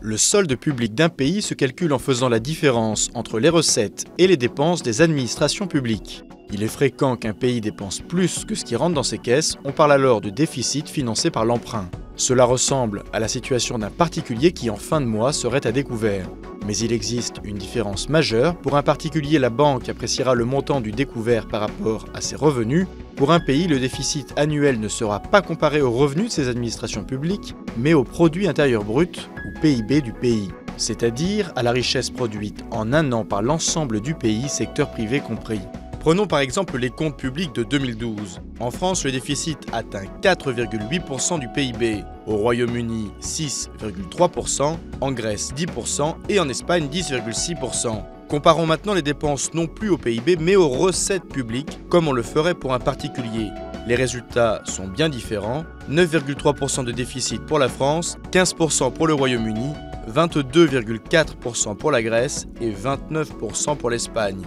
Le solde public d'un pays se calcule en faisant la différence entre les recettes et les dépenses des administrations publiques. Il est fréquent qu'un pays dépense plus que ce qui rentre dans ses caisses, on parle alors de déficit financé par l'emprunt. Cela ressemble à la situation d'un particulier qui en fin de mois serait à découvert. Mais il existe une différence majeure. Pour un particulier, la banque appréciera le montant du découvert par rapport à ses revenus. Pour un pays, le déficit annuel ne sera pas comparé aux revenus de ses administrations publiques, mais au produit intérieur brut ou PIB du pays, c'est-à-dire à la richesse produite en un an par l'ensemble du pays, secteur privé compris. Prenons par exemple les comptes publics de 2012. En France, le déficit atteint 4,8% du PIB, au Royaume-Uni 6,3%, en Grèce 10% et en Espagne 10,6%. Comparons maintenant les dépenses non plus au PIB mais aux recettes publiques, comme on le ferait pour un particulier. Les résultats sont bien différents. 9,3% de déficit pour la France, 15% pour le Royaume-Uni, 22,4% pour la Grèce et 29% pour l'Espagne.